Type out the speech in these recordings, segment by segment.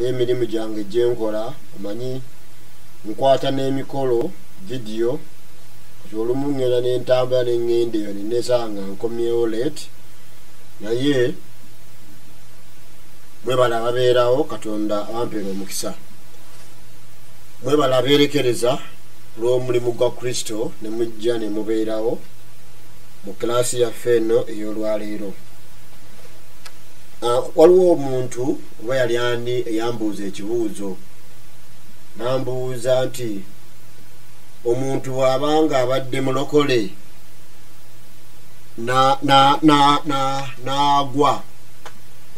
olw'emirimu gyange gyenkola omanyi nkwata n'emikolo vidiyo kati olumu ŋŋenda n'entambula neŋŋenda eyo nenesanga nkomyewo let naye mwebala ababeerawo katonda abampeera omukisa. Mwebala abeerekereza olw'omulimu gwa kristo ne mujja ne mubeerawo mu kiraasi yaffe eno ey'olwaleero waliwo omuntu oba yali ani eyambuuza ekibuuzo nambuuza nti omuntu bw'abanga abadde mulokole na- na- na- na- n'agwa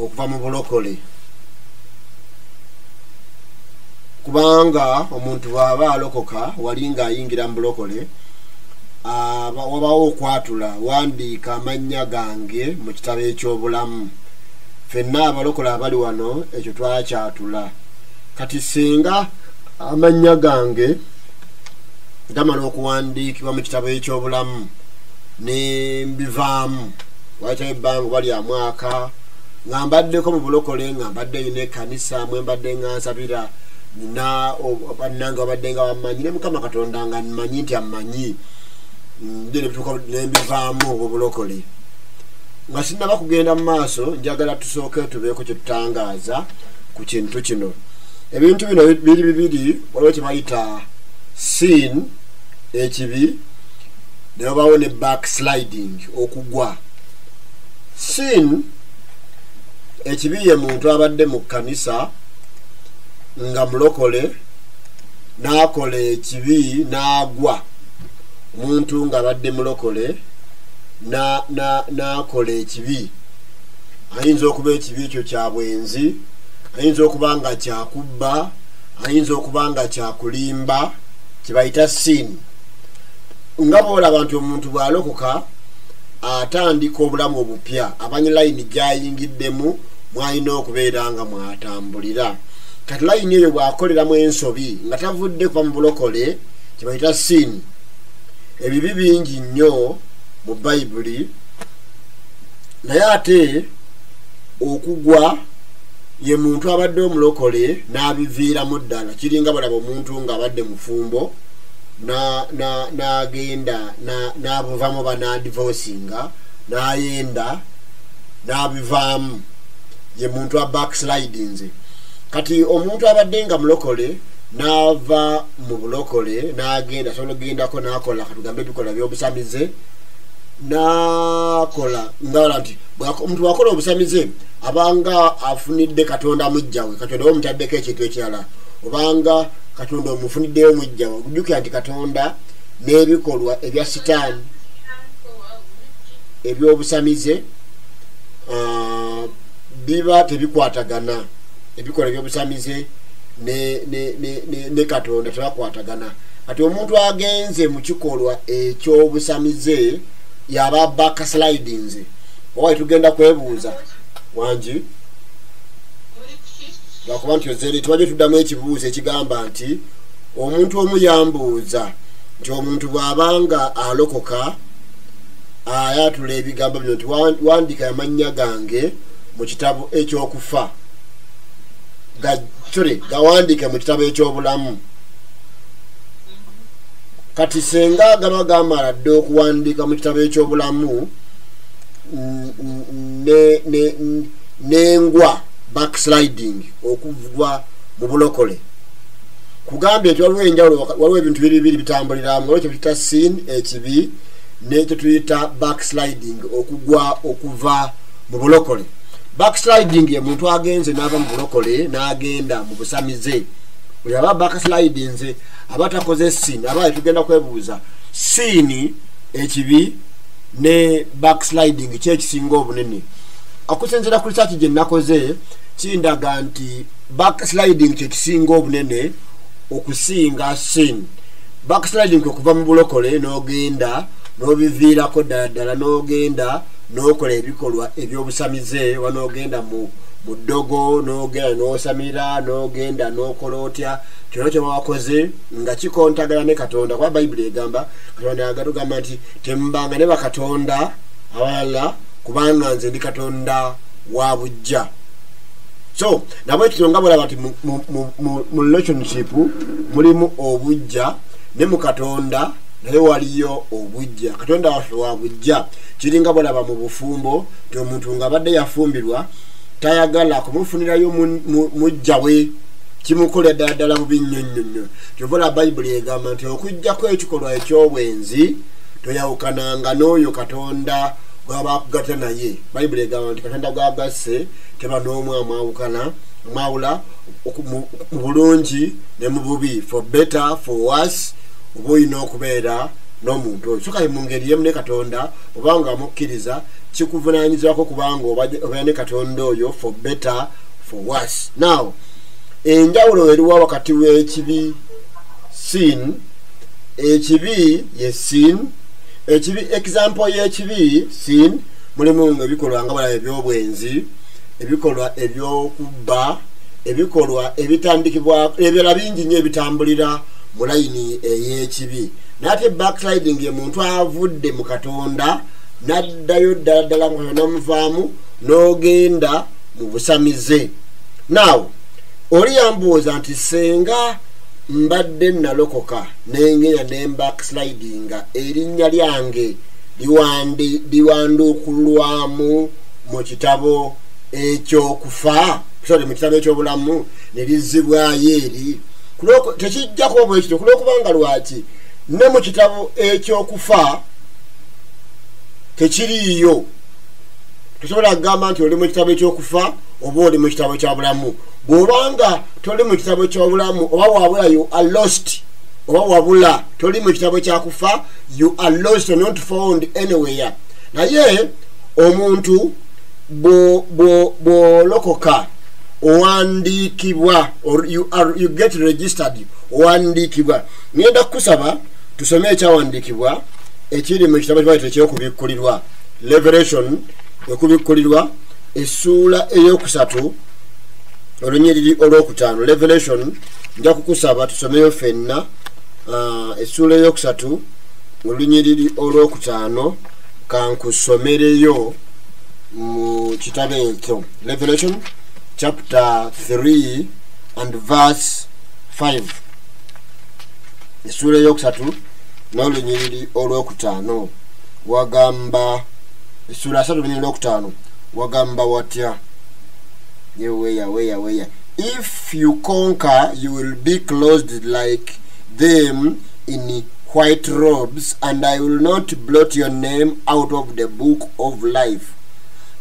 okuva mu bulokole? Kubanga omuntu bw'aba alokoka wali ng'ayingira mu bulokole aba- wabawo okwatula wandiika amannya gange mu kitabo eky'obulamu ffenna abalokola abali wano ekyo twakyatula. Kati singa amannya gange gamala okuwandiikibwa mu kitabo ekyobulamu nembivaamu waitawo ebbanga oba lya mwaka nga mbaddeko mu bulokole nga mbadde nyina ekkanisa mwe mbadde nga nsabira nina bannange babadde nga bammanyi ne mukama katonda nga mmanyi nti ammanyi nje nebituuka nembivaamu obwobulokole nga sinaba kugenda mu maaso njagala tusooke tubeeko kyetutangaaza ku kintu kino. Ebintu bino biri bibiri waliwo kyebayita sin ekibi nebabawo ne backsliding okugwa. Sin ekibi ye muntu abadde mu kkanisa nga mulokole n'akola ekibi n'agwa. Omuntu ng'abadde mulokole n'akola ekibi. Ayinza okuba ekibi ekyo kya bwenzi ayinza okuba nga kyakubba ayinza okuba nga kyakulimba kibayita sini nga boolaba nti omuntu bw'alokoka atandika obulamu obupya abanye layini gyayingiddemu mwalina okubeera nga mwatambulira. Kati layini eyo bw'akoleramu ensobi nga tavudde kuva mu bulokole kibayita sini ebibi bingi nnyo mu bayibuli naye ate okugwa ye muntu abadde omulokole n'abiviiramu ddala. Kiringa balaba omuntu ng'abadde mufumbo na- na- n'agenda na- n'abuvaamu oba n'adivosinga n'ayenda n'abivaamu. Ye muntu wa backslidinze kati omuntu abadde nga mulokole n'ava mu bulokole n'agenda asobola ogendako n'akola katugambe bikola byobusamize nakola ngaola nti omuntu bwakola obusamize abanga afunidde katonda mujjawe katonda oba omutaddeko ekintu ekirala obanga katonda omufuniddeyo mujjawe okujjukira nti katonda n'ebikolwa ebya sitaani ebyobusamize biba tebikwatagana ebikolwa ebyobusamize ne katonda tebakwatagana. Kati omuntu agenze mu kikolwa ekyobusamize yaba backslidings owaye tugenda kwebuuza wangi lwakuba nti ozere tubadde tuddamu ekibuuzo ekigamba nti omuntu omu yambuuza nti omuntu bw'abanga alokoka ayatula ebigambo bino nti "Wan- wandiika amannya gange mu kitabo ekyokufa. Ga- sorry, gawandiike mu kitabo ekyobulamu kati senga gaba gamala dde okuwandiika mu kitabo ekyobulamu nengwa backsliding okuva mu bulokole. Kugambye nti waliwo enjawulo waliwo ebintu biri bibiri bitambuliramu waliwo kyetuyita sin ekibi nekyo tuyita backsliding okugwa okuva mu bulokole. Backsliding ye muntu agenze n'ava mu bulokole n'agenda mu busamize oyo aba backslidinze aba takoze sin aba tugenda kwebuuza. Siini ekibi ne backsliding kyekisinga obunene. Okusinzira ku risaaki gye nakoze kindaga nti backsliding kyekisinga obunene okusinga sin backsliding okuva mu bulokole n'ogenda n'obiviirako ddala ddala n'ogenda n'okola ebikolwa ebyobusamize wa n'ogenda mu mu ddogo n'ogenda n'osamira n'ogenda n'okola otya? Kyona kyoba wakoze nga kikontagana ne katonda. Kuba bayibuli egamba katonda yagatugamba nti temubanga ne bakatonda abalala kubanga nze ndi katonda wa bujja so nabwe kityo nga bwolaba nti mu- relationship mulimu obujja ne mu katonda naye waliyo obujja katonda waffe wa bujja kiringa bwolaba mu bufumbo ti omuntu ng'abadde yafumbirwa tayagala kumufunirayo mu- mu- mujja we kimukolera ddala ddala bubi nnyo nnyo nnyo kyovola bayibuli egamba nti okugjako ekikolwa ekyobwenzi toyawukananga n'oyo katonda gwaba akugata naye. Bayibuli egamba nti katonda gwagasse teba n'omu amwawukana mwawula mu bulungi ne mu bubi for better for worse oba olina okubeera n'omuntu oyo. Soka mu ngeri emu ne katonda oba nga amukkiriza kikuvunanyizibwako kubanga obeera ne katonda oyo for better for worse. Now enjawulo eriwa wakati w'ekibi sin ekibi ye sin ekibi example y'ekibi sin mulimu nga ebikolwa nga balaba ebyobwenzi ebikolwa ebyokubba ebikolwa ebitandikibwa ebirala bingi nnyo ebitambulira mu layini ey'ekibi naye ate backsliding ye muntu avudde mu katonda n'addayo ddala ddala nga namuvaamu n'ogenda mu busamize. Naawe oli yambuuza nti senga mbadde nalokoka nengenya ne backslidinga erinnya lyange liwanduukulwamu mu kitabo ekyokufa sorry mu kitabo ekyobulamu ne lizzibwayo eri Kulw'oku- tekijja kuba bwekityo kulwokubanga lwaki ne mu kitabo ekyokufa tekiriiyo? Tosobola kugamba nti oli mu kitabo ekyokufa oba oli mu kitabo kyabulamu bw'obanga toli mu kitabo kyobulamu oba wabula you are lost oba wabula toli mu kitabo kyakufa you are lost not found anywhere. Naye omuntu bwo- bwo- bw'olokoka owandiikibwa you, get registered owandiikibwa. Ngenda kukusaba tusome ekyawandiikibwa ekiri mu kitabo kibaite ekyokubikkulirwa. Revelation ekubikkulirwa essuula eyokusatu olunyiriri olwokutaano. Revelation nja kukusaba tusomeyo fenna essuula eyokusatu olunyiriri olwokutaano kankusomereyo mu kitabo ekyo. Revelation chapter 3 and verse 5 essuula eyokusatu n'olunyiriri olwokutaano. Wagamba essuula asatu lunyiriri olwokutaano. Wagamba watya? Yeweya weya weya. If you conquer you will be clothed like them in white robes and i will not blot your name out of the book of life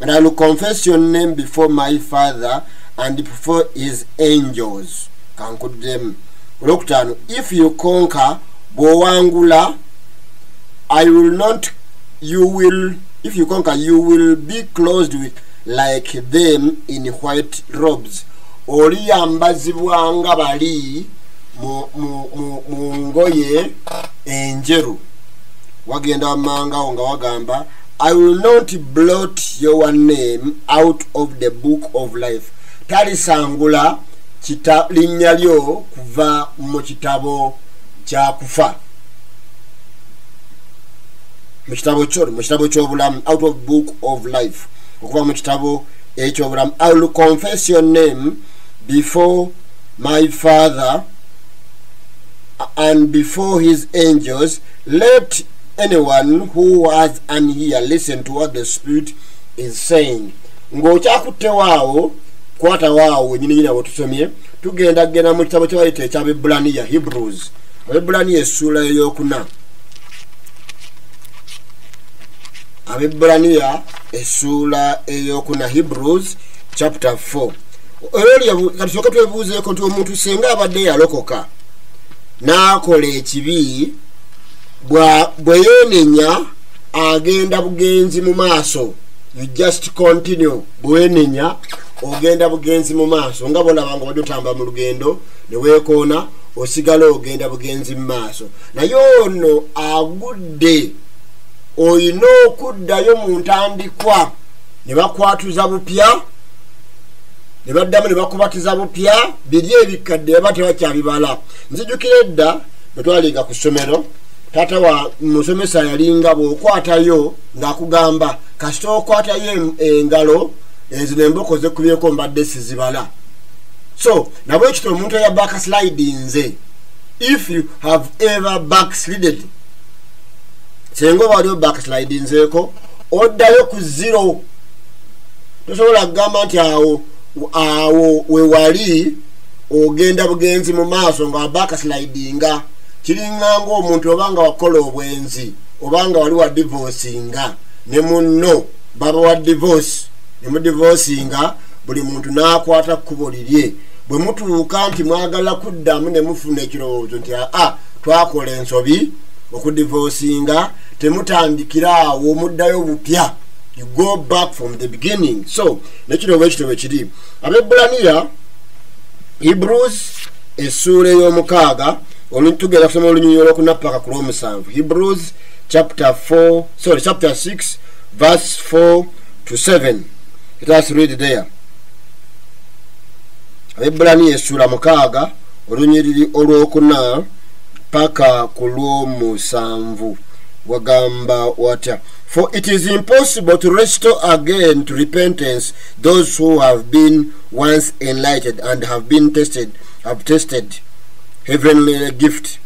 and i will confess your name before my father and before his angels. Kankuddemu olwokutaano if you conquer bw'owangula i will not you will if you conquer you will be closed with like them in white robes. Oliyambazibwa nga bali mu- ngoye enjeru. Wagenda wamangawo nga wagamba i will not blot your name out of the book of life. Talisangula kita- linnya lyo kuva mu kitabo kyakufa mu kitabo kyo mu kitabo kyobulamu out of book of life. Okuva mu kitabo ekyobulamu i will confess your name before my father and before his angels. Let anyone who has an ear listen to what the spirit is saying. Ng'okyakuttewo kwatawaawo wenyininyini abo tusomye tugenda kgenda mu kitabo kyebayita ekyabebulaniya hebrews. Abebulaniya essuula eyokuna. Abebulaniya essuula eyokuna hebrews chapter 4 olwo katusooka twebuuzeeko nti omuntu singa abadde yalokoka n'akola ekibi bwe yeenenya agenda bugenzi mu maaso. You just continue. Bwenenya ogenda bugenzi mu maaso. Nga bolaba nga obadde otambula mu lugendo ne weekoona osigala ogenda bugenzi mu maaso. Naye ono agudde olina okuddayo mu ntandikwa. Ne bakwatuza bupya ne baddamu ne bakubatiza bupya biri ebikadde baba tebakyabibala. Nzijukira edda bwe twalinga ku ssomero taata wa musomesa yalinga bw'okwatayo ng'akugamba kasita okwatayo engalo ezo nemboko zekubyeko mbadde sizibala. So nabwe ekito omuntu eya backslidinze if you have ever backslided senga oba waliwo backslidinzeeko oddayo ku zero. Tosobola kugamba nti awo awo wewali ogenda bugenzi mu maaso nga wabakaslidinga kiringanga omuntu obanga wakola obwenzi obanga wali wa divosinga ne munno baba wa divorce nemudivosinga buli muntu nakwata kkubo lirye. Bwe mutuuka nti mwagala kuddamu ne mufuna ekirowoozo nti aa twakola ensobi okudivosinga temutandikira awo muddayo bupya. You go back from the beginning. So nekitobo ekitobo kiri. Abebulaniya hebrews essuula ey'omukaaga tugenda kusoma olunyonyi olwokunapaka ku lwomusanvu. Hebrews chapter 4 sorry chapter 6 verse 4 to 7 let us read there. Abebulaniya essuula mukaaga olunyiriri olwokuna paka ku wagamba watya? For it is impossible to restore again to repentance those who have been once enlightened and have been tested have tested heavenly gift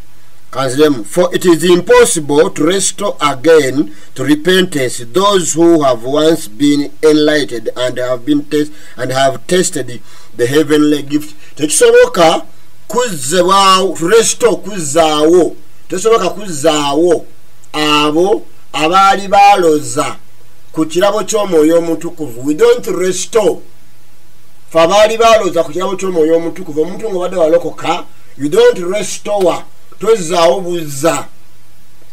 kanziremu for it is impossible to restore again to repentance those who have once been enlightened and have been test and have tested the heavenly gift. Tekisoboka kuzzebwawo restore kuzzaawo. Tesoboka kuzzaawo abo abaali baloza ku kirabo ky'omwoyo omutukuvu. We don't restore. Fe abaali baloza ku kirabo ky'omwoyo omutukuvu omuntu ngaobadde walokoka you don't restore. Tozaawo buzza.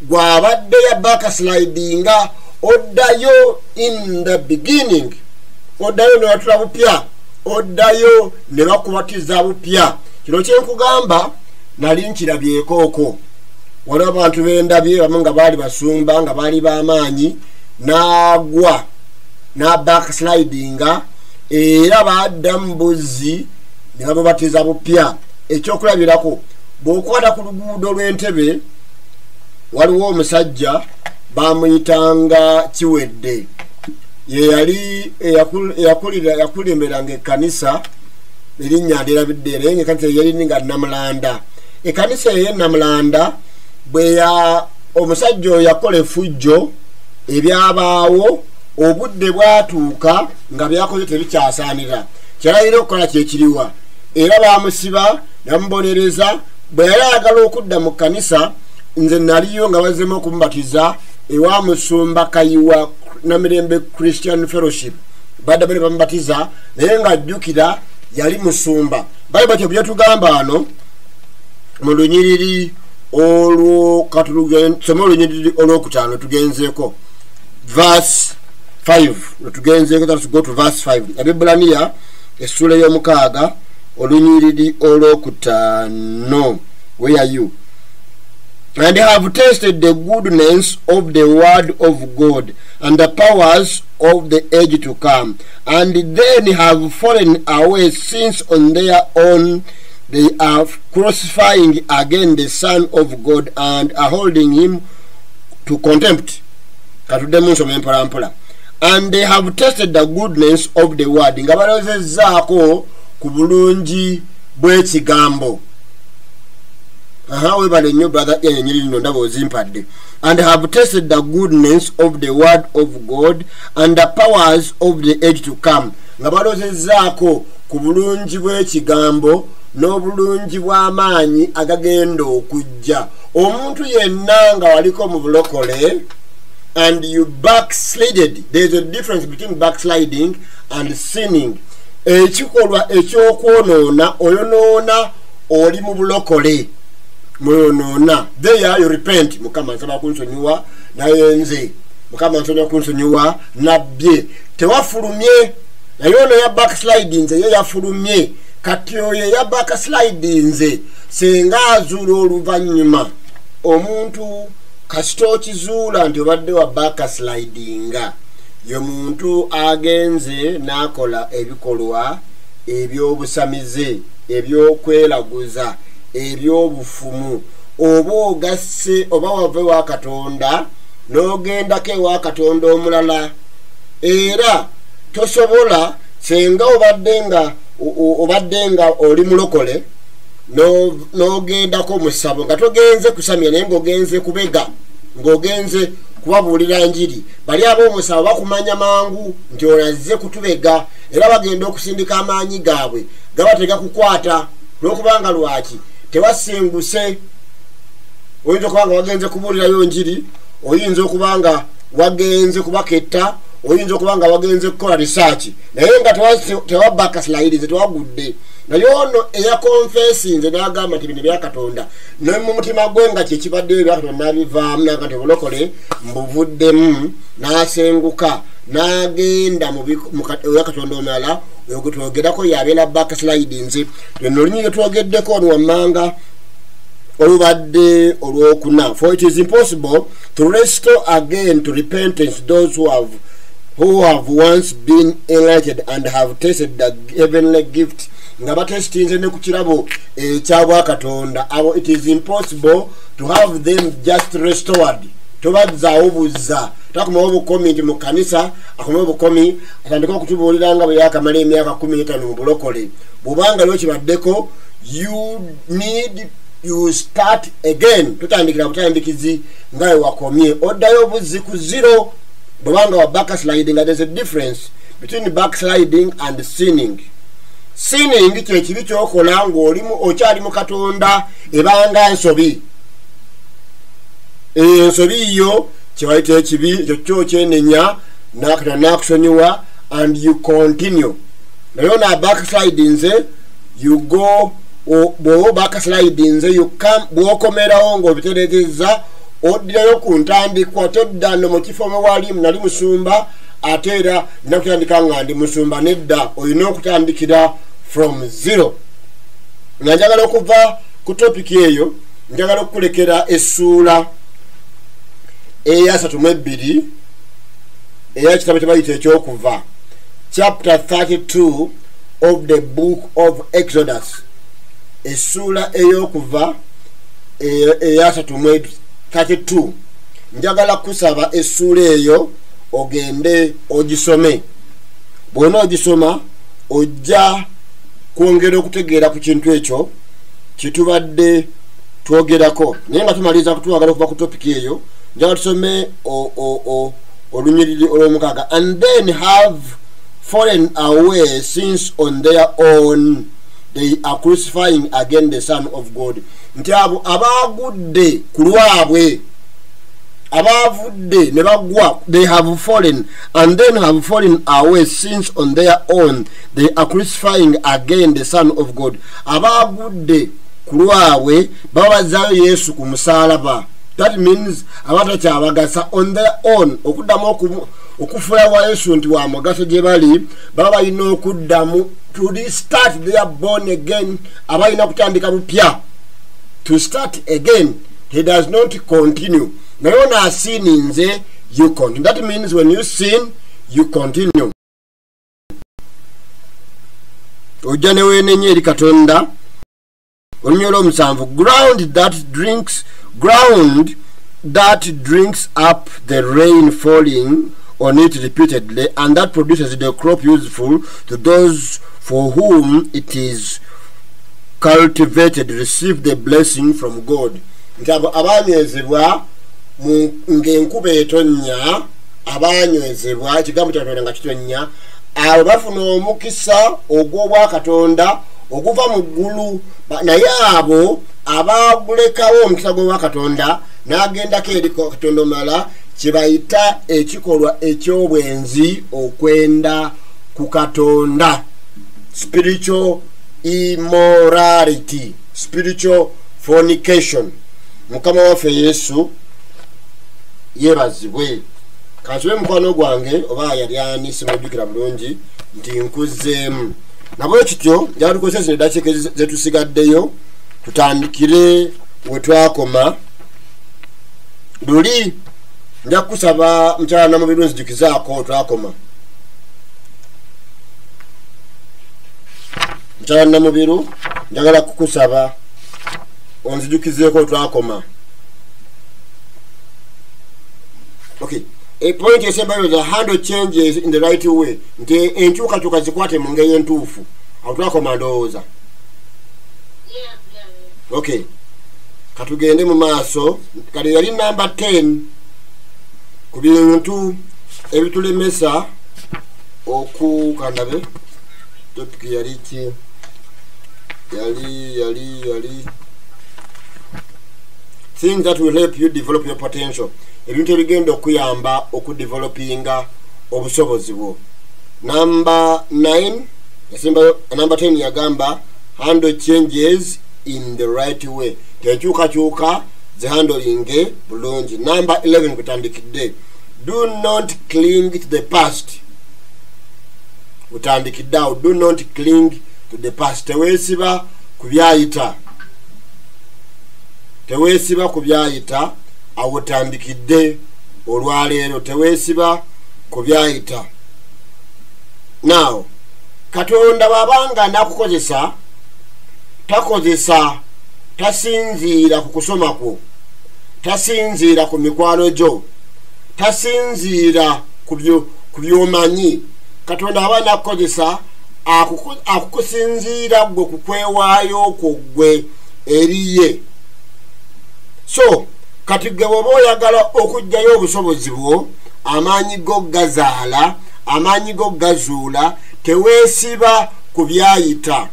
Gwabadde ya bakaslidinga oddayo in the beginning. Oddayo newatula bupya. Oddayo ne bakubatiza bupya. Kino kyenkugamba nali nkirabyekooko waliwo abantu bendabye bamu nga baali basumba nga baali bamaanyi nagwa nabackslidinga era badda mu buzzi ne babubatiza bupya ekyokulabirako bwokwata ku luguudo lw'entebe waliwo omusajja bamuyitanga kiwedde. Yeyali yakulemberanga ekkanisa erinnya nderabidde era nga ekanisa yalinga namulanda. Ekkanisa eyenamulanda bweya omusajja oyo yakola efujjo ebyabaawo obudde bwatuuka nga byakoze tebikyasaanira kyalayira okukola kyekiriwa era bamusiba namubonereza bwe yali ayagala okudda mu kkanisa nze naliyo nga bazemu okumubatiza ewa musumba kayiwa namirembe christian fellowship. Baddamu ne bamubatiza naye ngaajjukira yali musumba. Bali batyo byetugamba ano mu lunyiriri olwokatulsome olunyiriri olwokutaano tugenzeeko vas 5 netugenzeeko to vas 5 abibulaniya essula ey'omukaaga olunyiriri olwokutaano. You? and they have tasted the goodness of the word of god and the powers of the age to come. And then have fallen away since on their own they are crucifying again the son of god and are holding him to contempt. And they have tested the goodness of the word. Nga balozezaako ku bulungi bw'ekigambo aha webale nnyo brother yanyenyiri lino ndaba ozimpadde and have tested the goodness of the word of god and the powers of the age to come. Nga balozezaako ku bulungi bw'ekigambo n'obulungi bw'amaanyi agagenda okujja. Omuntu yenna nga waliko mu bulokole and you backslided. Thereis a difference between backsliding and sinning ekikolwa ekyokwonoona oyonoona oli mu bulokole. Muyonoona there you repent. Mukama nsaba kunsonyiwa naye nze. Mukama nsonyiwa kunsonyiwa nabbye. Tewafulumye. Naye ono ya backslidinze ye yafulumye. Kati oyo ya backslidinze senga azuula oluvannyuma omuntu kasita okizuula nti obadde wa backslidinga ye muntu agenze n'akola ebikolwa ebyobusamize ebyokweraguza ebyobufumu. Oba ogasse oba wava ewa katonda n'ogendako ewa katonda omulala. Era tosobola senga obadde nga obadde nga oli mulokole no- n'ogendako mu ssabo nga togenze kusamya naye ng'ogenze kubega ng'ogenze kubabuulira njiri bali ab'omusabo bakumanya mangu nti olazze kutubega era bagenda okusindika amaanyi gaabwe. Gaba tegakukwata olwokubanga lwaki? Tewasenguse oyinza okuba nga wagenze kubuulirayo njiri oyinza okuba nga wagenze kubaketta oyinza okuba nga wagenze kukola risaaki naye nga tewabakasilayirize tewagudde. Naye ono eyakonfesinze nagamba nti bino byakatonda ne mu mutima gwe nga kyekibaddeyo ebyakatonda nabivaamu naga nti obulokole mbuvuddemu nasenguka nagenda eyakatonda omulala oyo gwetwogerako yabeera bakasilayidinze lweno olunyi lwetwogeddeko ono wammanga olubadde olwokuna for it is impossible to restore again to repentance those who have who have once been enlightened and have tasted the heavenly gift nga batesitinze ne ku kirabo ekyabwakatonda abo it is impossible to have them just restored. Tobazaawo buzza. Takomawo bukomi nti mu kanisa akomawo bukomi atandika okutubuulira nga bwe yakamala emyaka 15 mu bulokole bwobanga lwo kibaddeko you need you start again. Tutandikira butandikizi nga wewakomye oddayo buzzi ku zero bwebanga wa backsliding there's a difference between backsliding and sinning. Sinning kyekibi kyokola ngaolimu okyali mu katonda ebanga nsobi ensobi yo kyewaita ekibi ekyo kyokyenenya nakatonda nakusonyiwa and you continue. Naye ona backslidinze you go bwoba backslidinze bwokomerawo ngaobitereezeza oddirayo ku ntandikwa todda no mukifo mwewali nali musumba ate era nina kutandika nga ndi musumba nedda olina okutandikira from zero. Nga njagala okuva ku topiki eyo njagala okukulekera essuula eyasatu mu ebbiri eyakitabo kyebayita ekyokuva. Chapter 32 of the book of exodus. Essuula eyokuva eyasatu mu 32 njagala kusaba essuula eyo ogende ogisome. Bwona ogisoma ojja kwongera okutegeera ku kintu ekyo kitubadde twogerako. Naye nga tumaliriza kutwagala okuva ku topiki eyo njagala tusome olunyiriri olwomukaaga. And then have fallen away since on their own they are crucifying again the son of god nti abo abagudde ku lwabwe abavudde ne bagwa they have fallen and then have fallen away since on their own. They are crucifying again the son of god. Abagudde ku lwabwe baba bazaayo yesu ku musalaba that means abatakyabagasa on their own okuddamu okufula wa yesu nti wa mugaso gye bali baba balina okuddamu to restart their born again abalina kutandika bupya to start again he does not continue. Naye ono asiininze you continue. That means when you sin you continue. Ojja neweenenya eri katonda olunyo olwomusanvu ground that drinks ground that drinks up the rain falling on it repeatedly and that produces the crop useful to those for whom it is cultivated receive the blessing from god. Nti abo abanywezebwa ng'enkuba etonnya abanywezebwa ekigambo kyatonda nga kitonnya abo bafuna omukisa ogw'obwakatonda oguva mu ggulu. Naye abo abagulekawo omukisa gw'obwakatonda n'agendako eri katonda omulala kyebayita ekikolwa ekyobwenzi okwenda ku katonda. Spiritual immorality spiritual fornication. Mukama waffe yesu yebazibwe kansibe mukwano gwange oba yali ani simujjukira bulungi nti nkuzeemu nabwe kityo njala tukozesa zino eddakiika zetusigaddeyo tutandikire wetwakoma luli nja kukusaba mukyala namubiru nzijukizaako twakoma mukyala namubiru njagala kukusaba. Onzijukizeeko twakoma. Okay epointi esembayo the handle changes in the right way. Nti enkyukakyuka zikwate mu ngeri entuufu. Awo twakoma ndowooza. Okay katugende mu maaso. Kale yali namba 10 ku bintu ebitulemesa okukandabe topic yali ki yali yali yali. Things that will help you develop your potential. Ebintu ebigenda okuyamba okudevelopinga obusobozi bwo. Namba 9 yasembayo namba 10 yagamba handle changes in the right way. Tenkyukakyuka zihandolinge bulungi. Namba 11 kutandikidde. Do not cling to the past. Utandikidde awo. Do not cling to the past teweesiba ku byayita. Teweesiba ku byayita awo otandikidde olwaleero. Teweesiba ku byayita. Now katonda bw'abanga nakukozesa takozesa tasinziira ku kusoma kwo tasinziira ku mikwano gyo tasinziira ku byo- ku byomanyi. Katonda aba nakukozesa akukusinziira gwe kukwewaayo kwo gwe eriye so kati gwe bwoba oyagala okugjayo obusobozi bwo amaanyi go gazaala amaanyi go gazuula teweesiba ku byayita.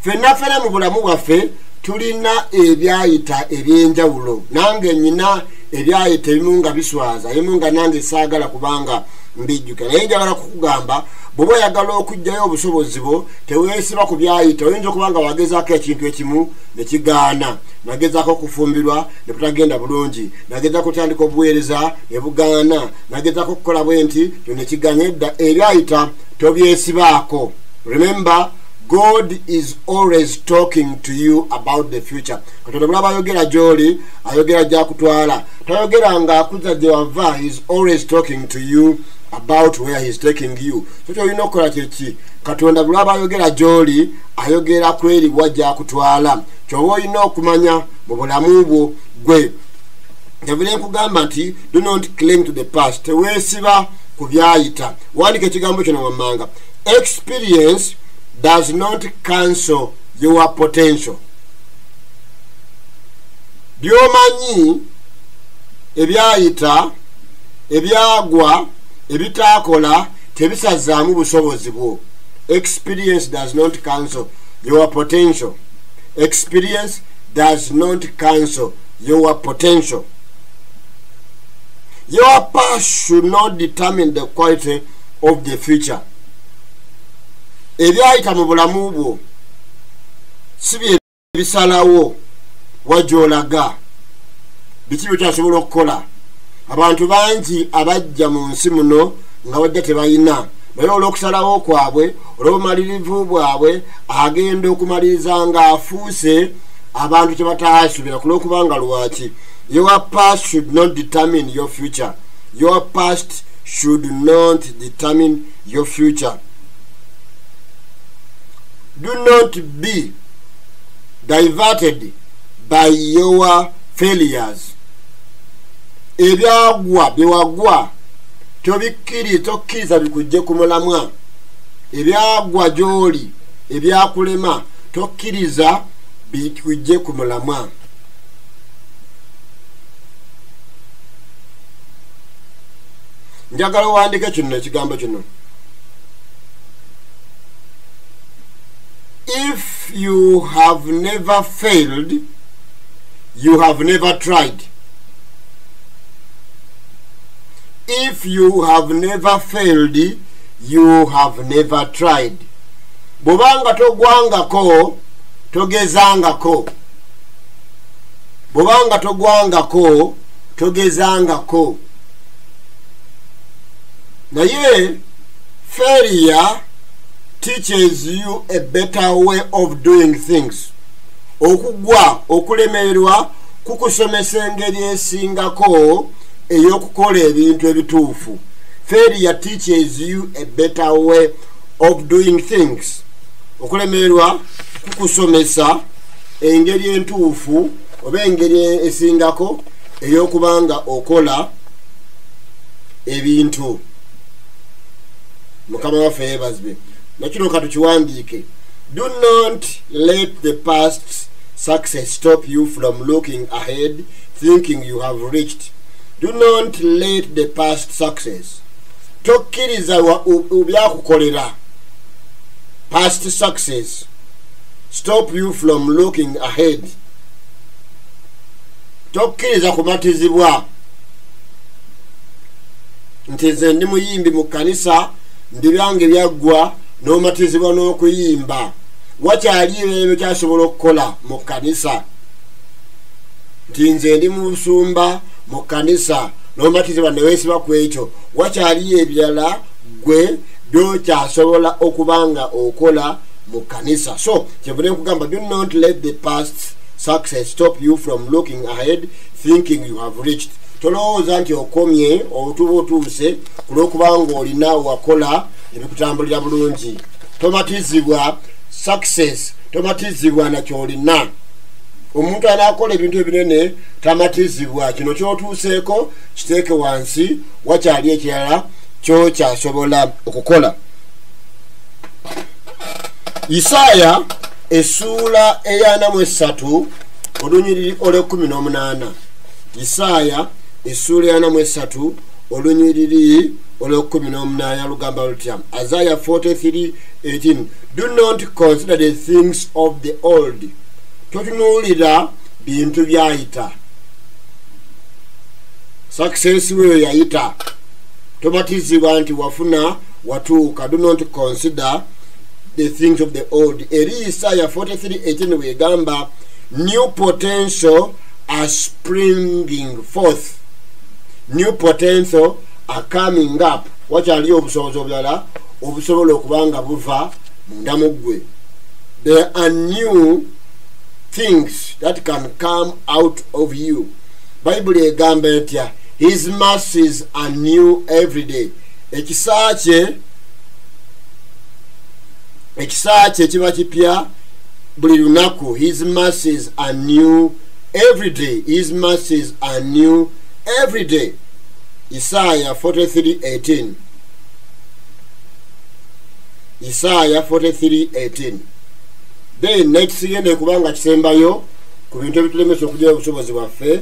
Ffenna ffena mu bulamu bwaffe tulina ebyayita ebyenjawulo. Nange nyina ebyayita ebimu nga biswaza ebimu nga nange saagala kubanga mbijjuka naye njagala kukugamba bw'oba oyagala okugjayo obusobozi bwo teweesiba ku byayita oyinza okuba nga wagezaako ekintu ekimu ne kigaana. Nagezaako okufumbirwa ne butagenda bulungi. Nagezaako kutandika obuweereza ne bugaana. Nagezaako okukola bwe nti tyo ne kigaana edda ebyayita tobyesibaako remember god is always talking to you about the future. Katonda bulaba ayogera gyoli ayogera gyakutwala tayogera nga akuza gye wava is always talking to you about where he is taking you. So kyolina okukola kyeki katonda bulaba ayogera gyoli ayogera kweriwa gyakutwala kyoba olina okumanya mu bulamu bwo gwe. Nyavire nkugamba nti do not claim to the past. Teweesiba ku byayita. Wandika ekigambo kino wammanga. Experience does not cancel your potential. Byomanyi ebyayita ebyagwa ebitaakola tebisazaamu busobozi bwo. Experience does not cancel your potential. Experience does not cancel your potential. Your past should not determine the quality of the future. Ebyayita mu bulamu bwo si bye bisalawo wajolaga biki byekyasobola okukola abantu bangi abajja mu nsi muno nga bajja tebalina naye olw'okusalawo kwabwe olw'obumalirivu bwabwe agenda okumaliriza nga afuuse abantu kyebatasuubira ku lw'okubanga lwaki? Your past should not determine your future. Your past should not determine your future. Do not be diverted by your failures ebyagwa byewagwa tobikkiri tokkiriza bikujje ku mulamwa. Ebyagwa gy'oli ebyakulema tokkiriza bikujje ku mulamwa. Njagala owandike kino ekigambo kino. If you have never failed you have never tried if you have never failed you have never tried. Bw'obanga togwangako togezangako. Bw'obanga togwangako togezangako. Naye failure teaches you a better way of doing things. Okugwa okulemererwa kukusomesa engeri esingako ey'okukola ebintu ebituufu. Failure teaches you a better way of doing things. Okulemererwa kukusomesa engeri entuufu oba engeri esingako ey'okubanga okola ebintu. Mukama waffe yeebazibwe. Nakino katukiwandiike do not let the past success stop you from looking ahead thinking you have reached do not let the past success. Tokkiriza byakukolera past success. Stop you from looking ahead. Tokkiriza kumatizibwa nti nze ndi muyimbi mu kkanisa ndi byange byaggwa n'omatizibwa n'okuyimba. Wakyaliyo ebyo kyasobola okukola mu kkanisa? Nti nze ndi mu busumba mu kkanisa n'omatizibwa neweesiba ku ekyo. Wakyaliyo ebirala gwe byokyasobola okuba nga okola mu kkanisa. So kyevune nkugamba do not let the past success stop you from looking ahead thinking you have reached. Tolowooza nti okomye otuba otuuse ku lwokubanga olina wakola ebikutambulira bulungi. Tomatizibwa success tomatizibwa nakyolina omuntu anakola ebintu ebinene tamatizibwa kino kyotuuseeko kiteeke wansi wakyali ekirala kyokyasobola okukola. Isaaya essuula eyana mu esatu olunyiriri olwekumi n'omunaana isaaya essuula eyana mu esatu olunyiriri olwekumi n'omunaana lugamba lutya? Isaiah 43:18 do not consider the things of the old totunuulira bintu byayita. Success weyo yayita. Tomatizibwa nti wafuna watuuka. Do not consider the things of the old. Eri isaya 43:18 wegamba new potential are springing forth. New potential are coming up. Wakyaliyo obusobozi obulala obusobola okuba nga buva munda mu ggwe. There are new things that can come out of you. Bayibuli egamba his mercies are new every day. Ekisa kye ekisa kye kiba his mercies are new every day. His mercies are new every day. Isaaya 43:18 isaaya 43:18 then nekisigende kubanga kisembayo ku bintu ebitulemesa okugira obusobozi bwaffe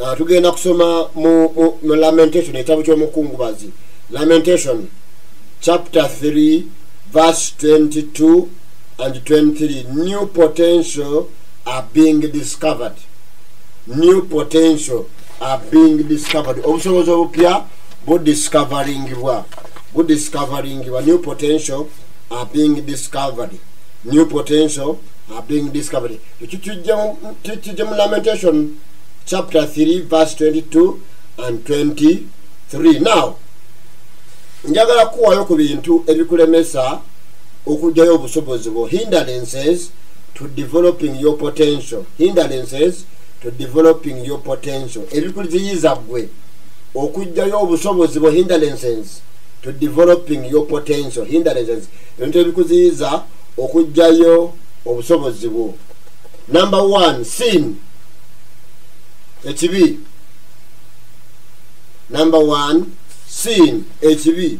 uh, tugenda kusoma mu lamentation ekitabo ky'omukungubazi. Lamentation chapter 3 verse 22 and 23 new potential are being discovered. New potential are being discovered. Obusobozi obupya budiscoveringibwa. Budiscoveringibwa. New potential are being discovered new potential are being discovered. Tukijja lamentation? Chapter 3 verse 22 and 23 now njagala kuwayo ku bintu ebikulemesa okugjayo obusobozi bwo. Hindrances to developing your potential. Hindrances to developing your potential. Ebikuziyiza gwe okugjayo obusobozi bwo. Hindrances to developing your potential. Hindrances ebintu ebikuziyiza okugjayo obusobozi bwo. Number one sin. Ekibi. Number one sin. Ekibi.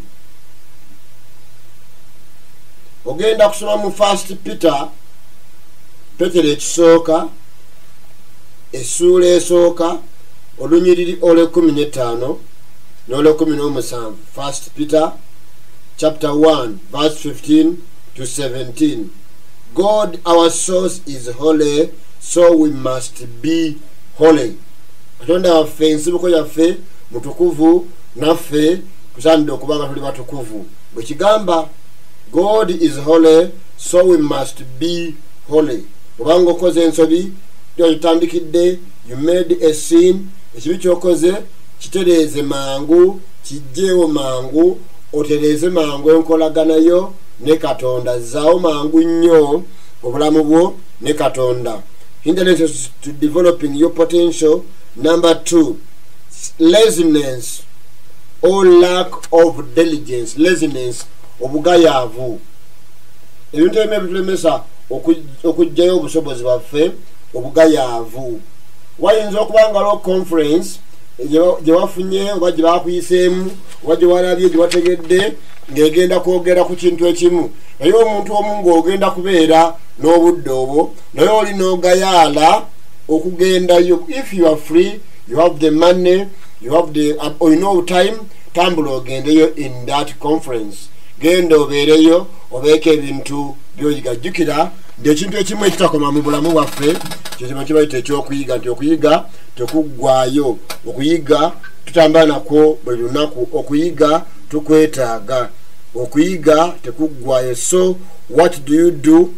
Ogenda kusoma mu first peter petero ekisooka essuula esooka olunyiriri olwekumi netaano n'olwekumi n'omusanvu first peter chapter 1 verse 15 to 17 god our source is holy so we must be holy. Katonda waffe ensibuko yaffe mutukuvu naffe tusaanidde okuba nga tuli batukuvu. Bwe kigamba god is holy so we must be holy. Obanga okoze ensobi kitandikidde you made a sin ekibi kyokoze kitereeze mangu kijjeewo mangu otereeze mangu enkolaganayo ne katonda. Zaawo mangu nnyo obulamu bwo ne katonda. Hindrances to developing your potential. Number two laziness or lack of diligence. Laziness obugayaavu. Ebintu ebimu ebitulemesa okugjayo obusobozi bwaffe obugayaavu. Wayinza okuba nga lo conference gye wafunye oba gye bakuyiseemu oba gye walabye gye wategedde ng'egenda kwogera ku kintu ekimu. Naye omuntu omu ng'ogenda kubeera n'obudde obwo naye oli n'ogayaala okugendayo. If you are free you have the money you have the olina obutime tambula ogendeyo in that conference. Genda obeereyo obeeko ebintu byoyiga jjukira nti ekintu ekimu ekitakoma mu bulamu bwaffe kyekima kibaita ekyokuyiga nti okuyiga tekuggwayo okuyiga tutambula nakwo buli lunaku. Okuyiga tukwetaaga okuyiga tekuggwayo. So what do you do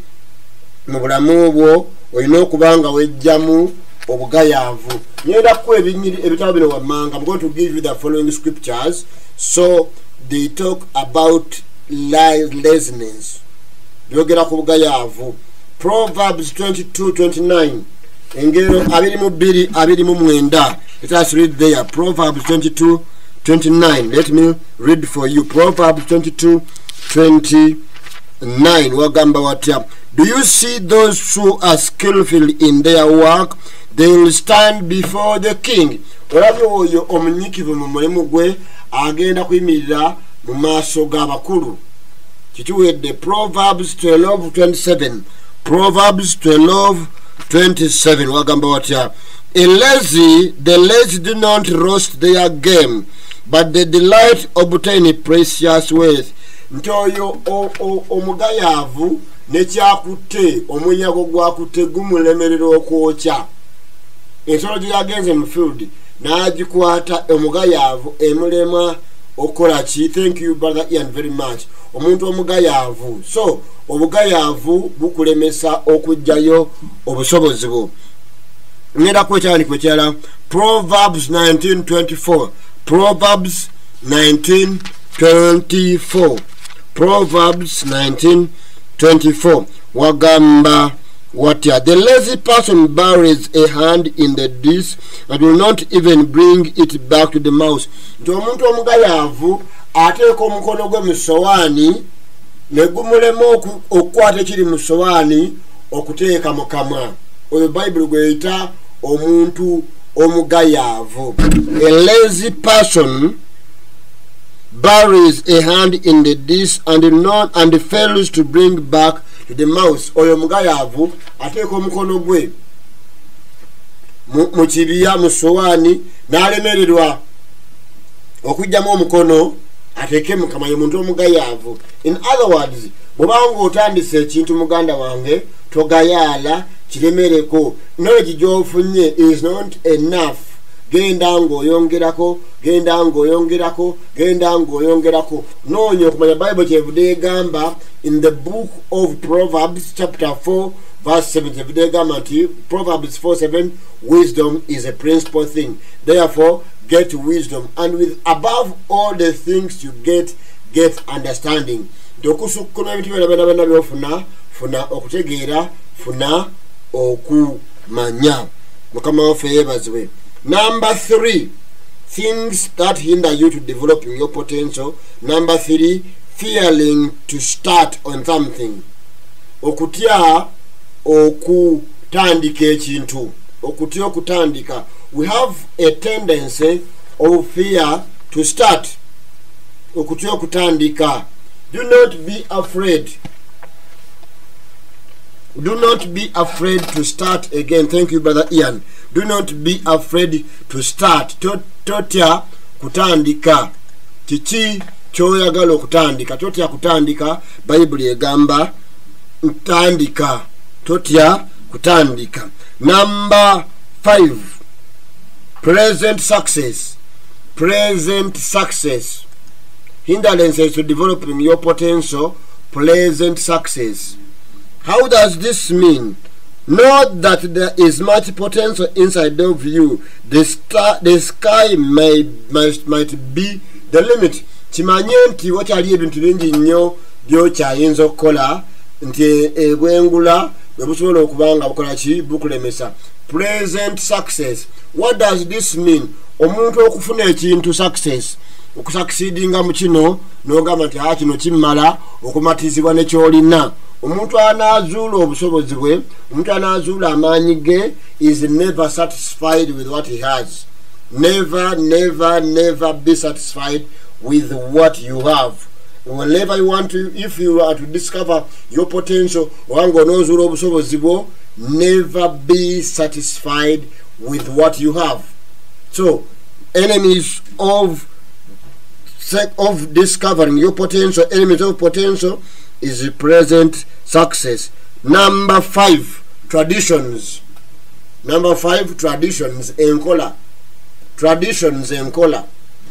mu bulamu bwo olina okuba nga wejjamu obugayaavu. Ngenda kukuwa ebitabo bino wammanga i'm going to give you the following scriptures. So they talk about laziness. Byogera ku bugayaavu. Proverbs 2229 engero 22 29 let us read there. Proverbs 22 29 let me read for you. Proverbs 22 29 wagamba watya do you see those who are skillful in their work? They will stand before the king. Olabye oyo omunyikivu mu mulimu gwe agenda kuyimirira mu maaso proverbs 1227 proverbs 1227 wagamba watya a lazy the lazy do not roast their game but they delight obtain precious wealth. Nti oyo omugayaavu nekyakutte omunyago gwakutte gumulemerera okwokya. Ensolo gye yagenze mu field n'agikwata omugayaavu emulema okukola ki? Thank you brother ian very much. Omuntu omugayaavu so obugayaavu bukulemesa okugjayo obusobozi bwo. Ngenda kwekyandiko ekirala proverbs 1924 proverbs 1924 proverbs 1924 wagamba watya the lazy person buries a hand in the dish and will not even bring it back to the mouth nti omuntu omugayaavu ateeka omukono gwe mu sowaani ne gumulema okukwata ekiri mu sowaani okuteeka mu kamwa. Oyo bayibuli gweyita omuntu omugayaavu a lazy person buries a hand in the dish and, not, and fails to bring back to the mouse. Oyo mugayaavu ateeka omukono gwe mu kibiya mu sowaani n'alemererwa okugjamu omukono ateeke mukama ye muntu omugayaavu in other words bwobanga otandise ekintu muganda wange togayaala kiremereko. Knowledge gyofunye is not enough. Genda ng'oyongerako genda ng'oyongerako genda ng'oyongerako. Noonya okumanya bible kyevudde egamba in the book of proverbs chapter 4 verse 7 kyevudde egamba nti proverbs 4 7 wisdom is a principal thing. Therefore get wisdom and with above all the things you get get understanding nti okusukkuna ebintu byona byona byona byofuna funa okutegeera funa okumanya. Mukama waffe yeebazibwe. Number 3 things that hinder you to developing your potential. Number 3 fearing to start on something. Okutya okutandika ekintu. Okutya okutandika. We have a tendency of fear to start. Okutya okutandika do not be afraid. Do not be afraid to start again. Thank you brother ian. Do not be afraid to start. Totya kutandika. Kiki kyoyagala okutandika totya kutandika bayibuli egamba ntandika. Totya kutandika. Number 5 present success. Present success hindrances to developing your potential present success How does this mean? Note that there is much potential inside of you. The, star, the sky may, might, might be the limit. kimanye nti wakyali ebintu bingi nnyo byokyayinza okukola nti ebwengula bwe busobola okuba nga bukola ki bukulemesa present success what does this mean omuntu okufuna ekintu success okusakisidinga mu kino n'ogamba nti aa kino kimmala okumatizibwa nekyolina omuntu anaazuula obusobozi bwe omuntu anaazuula amaanyi ge is never satisfied with what he has. Never never never be satisfied with what you have. Whenever you want to if you are to discover your potential obanga onoozuula obusobozi bwo never be satisfied with what you have. So enemies of sec- of discovering your potential enemies of potential is the present success. Number five traditions. Number five traditions enkola. Traditions enkola.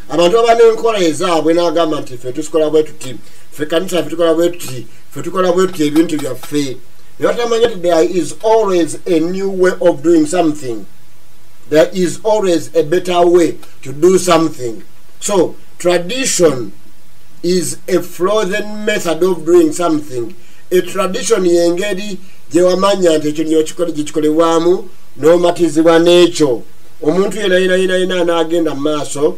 Abantu baba n'enkola ezaabwe n'agamba nti ffe tusikola bwe tuti ffe kanisa ffe tukola bwe tuti ffe tukola bwe tuti ebintu byaffe. Nebatamanya nti there is always a new way of doing something. There is always a better way to do something. So tradition is a frozen method of doing something. A tradition yengeri gyewamanya nti ekyo gyekikolebwamu n'omatizibwa n'ekyo. Omuntu yena yena n'agenda mu maaso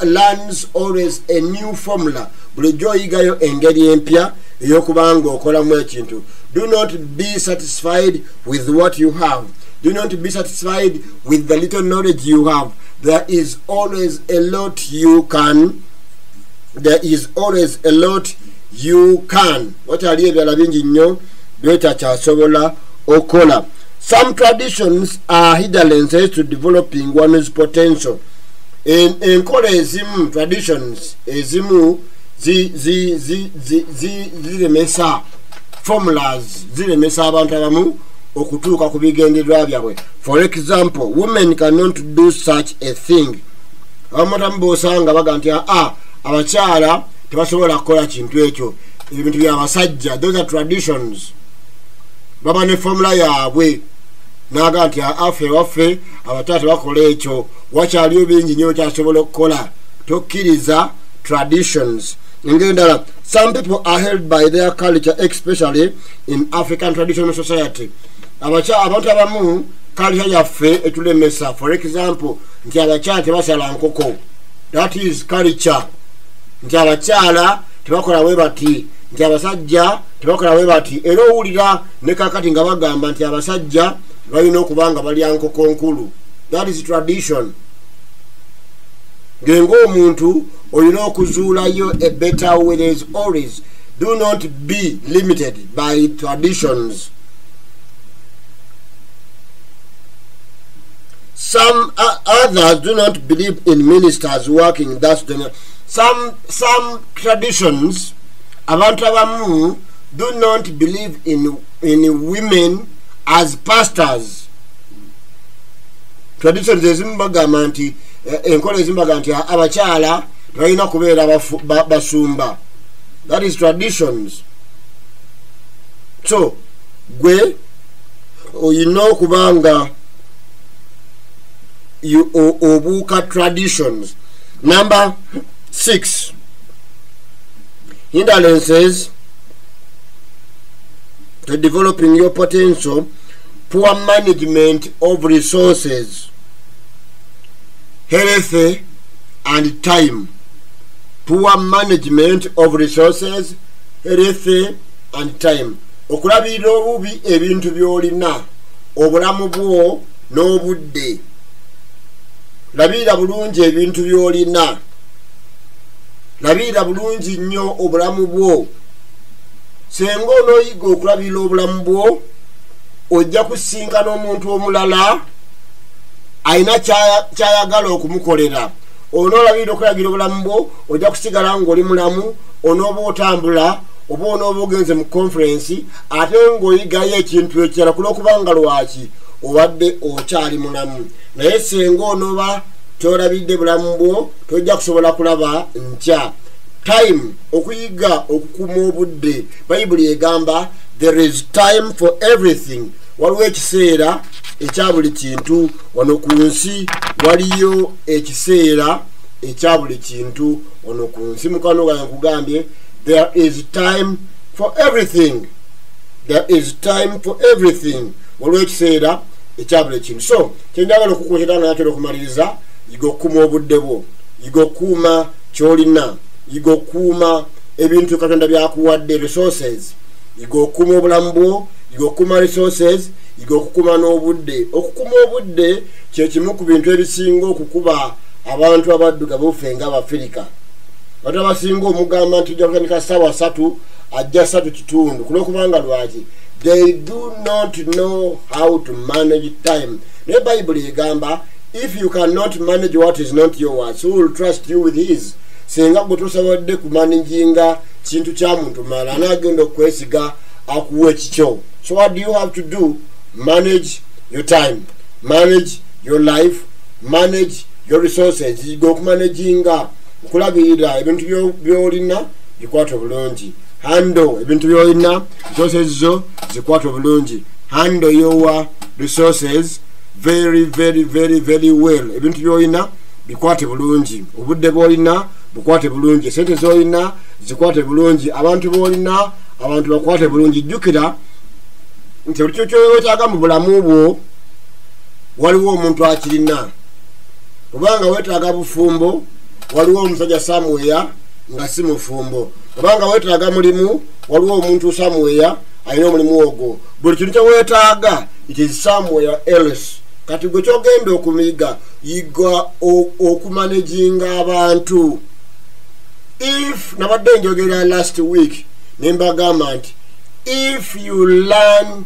learns always a new formula. Bulijjo oyigayo engeri empya ey'okubanga okolamu ekintu. Do not be satisfied with what you have do not be satisfied with the little knowledge you have. There is always a lot you can there is always a lot you can. Watali ebyala bingi nnyo byotakyasobola okukola some traditions are hindrances to developing one's potential. En- enkola ezimu traditions ezimu zi- zi- zi- zi- zi- ziremesa formulas ziremesa abantu abamu okutuuka ku bigendererwa byabwe. For example women cannot do such a thing. Abamatamu bosanga baga nti aa abakyala tebasobola kukola kintu ekyo. Ebintu byabasajja those are traditions. Baba ne formula yaabwe. Naga nti afe waffe abakyala tebakola ekyo. Wakyaliyo bingi nyo kyasobola okukola. Tokkiriza traditions. Engeri ndala some people are held by their culture especially in african traditional society abantu abamu culture yaffe etulemesa. For example nti abakyala tebasala nkoko. That is culture. Nti abakyala tebakola bwe bati nti abasajja tebakola bwe bati. Era owulira ne kakati nga bagamba nti abasajja balina okuba nga balya nkoko nkulu. That is tradition. Ngenga omuntu olina okuzuulayo a better way there is always do not be limited by traditions some uh, others do not believe in ministers working that's the some some traditions abantu abamu do not believe in in women as pastors. Traditions ezimu bagamba nti eh, enkola ezimu bagamba nti kubeera basumba. That is traditions. So gwe oyina okuba nga you- o- obuuka traditions. Number six. Hindrances to developing your potential poor management of resources health and time. Poor management of resources health and time. Okulabirira obubi ebintu byolina obulamu bwo n'obudde labirira bulungi ebintu byolina. Labirira bulungi nnyo obulamu bwo. Senga onooyiga okulabirira obulamu bwo ojja kusinkana omuntu omulala kyaya- kyayagala okumukolera. Onoolabirira okulagira obulamu bwo ojja kusigala ngaoli mulamu onooba otambula oba onooba ogenze mu conference ate ng'oyigayo ekintu ekirala kulwokubanga lwaki obadde okyali mulamu naye senga onooba kyolabidde bulamu bwo tojja kusobola kulaba nkya. Time okuyiga okukuuma obudde. Bayibuli egamba there is time for everything. Waliwo ekiseera ekya buli kintu. Wano ku nsi waliyo ekiseera ekya buli kintu. Wano ku nsi mukano gwange nkugambye there is time for everything. There is time for everything waliwo ekiseera ekya buli kintu so kyenjagala okukuukira nakyo okumaliriza yiga okukuuma obudde bwo yiga okukuuma kyolina yiga okukuuma ebintu katonda byakuwadde resources yiga okukuuma obulamu bwo yiga okukuuma resources yiga okukuma n'obudde. Okukuma obudde kyekimu ku bintu ebisinga okukuba abantu abaddugavu ffe nga abafirika. Bantu abasinga omugamba nti ojja kutandika ssaawa satu ajja satu kitundu. Kulwokubanga lwaki they do not know how to manage time. Naye bayibuli egamba if you cannot manage what is not yours who will trust you with his? Singa gwe tosobodde kumanaginga kintu kya muntu mala anagenda okwesiga akuwa ekikyo so what do you have to do? Manage your time manage your life manage your resources. Yiga okumanaginga okulabirira ebintu byo- byolina bikwata obulungi hando ebintu byolina resources zo zikwata obulungi hando your resources very very very very well. Ebintu byolina bikwate bulungi. Obudde bwolina bukwate bulungi. Esente zolina zikwate bulungi. Abantu bolina abantu bakwate bulungi. Jjukira nti buli kyowetaaga mu bulamu bwo waliwo omuntu akirina. Obanga wetaaga bufumbo waliwo omusajja samweya nga si mufumbo obanga wetaaga mulimu waliwo omuntu samweya alina omulimu ogwo. Buli kintu kyewetaaga it is somewhere else kati gwe kyogenda okumiga yiga o- okumanaginga abantu. If nabadde njogera last week nembagamba nti if you learn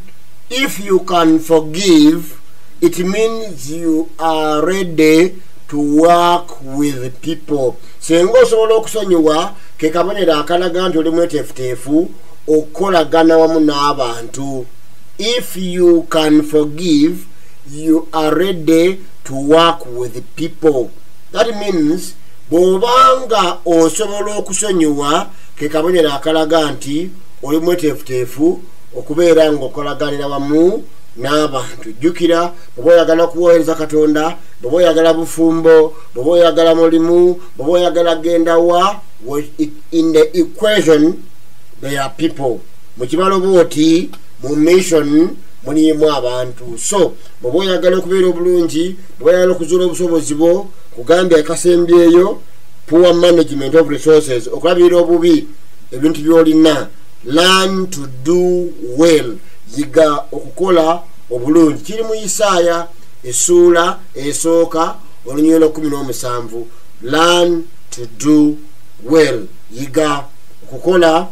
if you can forgive it means you are ready to work with people. Senga osobola okusonyiwa ke kabonero akalaga nti oli mweteefuteefu okukolagana wamu n'abantu. If you can forgive you are ready to work with people. That means bw'obanga osobola okusonyiwa ke kabonero akalaga nti oli mweteefuteefu okubeera ng'okolaganira wamu n'abantu. Jjukira bw'oba oyagala okuwolereza katonda bw'oba oyagala bufumbo bw'oba oyagala mulimu bw'oba oyagala genda wa wa- in the equation they are people. Mu kibalobooti mu mission mulimu abantu. So bw'oba oyagala okubeera obulungi bw'oba oyagala okuzuula obusobozi bwo kugambya ekasembyeyo poor management of resources okulabirira obubi ebintu byolina. Learn to do well yiga okukola obulungi. Kiri mu isaaya essuula esooka olunyiro lwekumi n'omusanvu. Learn to do well. Yiga okukola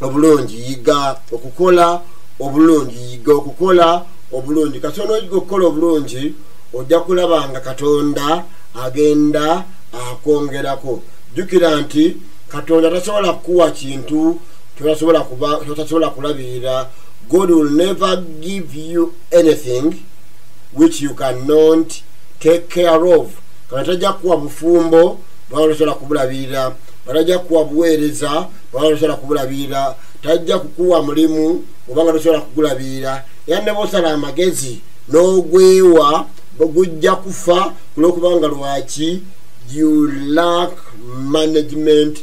obulungi. Yiga okukola obulungi. Yiga okukola obulungi. Kati onooyiga okukola obulungi ojja kulaba nga katonda agenda akwongerako. Jjukira nti katonda tasobola kukuwa kintu kyotasobola kulabirira god will never give you anything which you cannot take care of. Kana tajja kuwa bufumbo bwaba tosobola kubulabirira. Batajja kuwa buweereza bwaba tosobola kubulabirira. Tajja kukuwa mulimu obanga tosobola kugulabirira. Era ne bosala amagezi n'ogwewa gujja kufa kulwokubanga lwaki? You lack management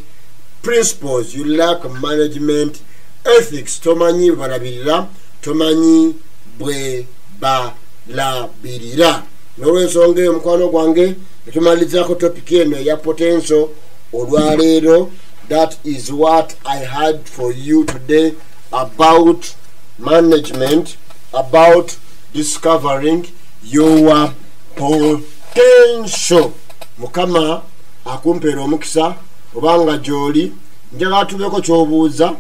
principles. You lack management ethics tomanyi bwe balabirira tomanyi bwe balabirira. N'olwensonga eyo mukwano gwange etumalirizaako topiki eno eya potential olwaleero that is what i had for you today about management about discovering your potential. Mukama akumpeera omukisa obanga gyoli njagala tubeeko kyobuuza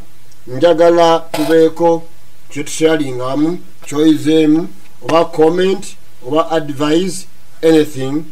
njagala tubeeko kyetushalingamu kyoyizeemu oba comment oba advise anything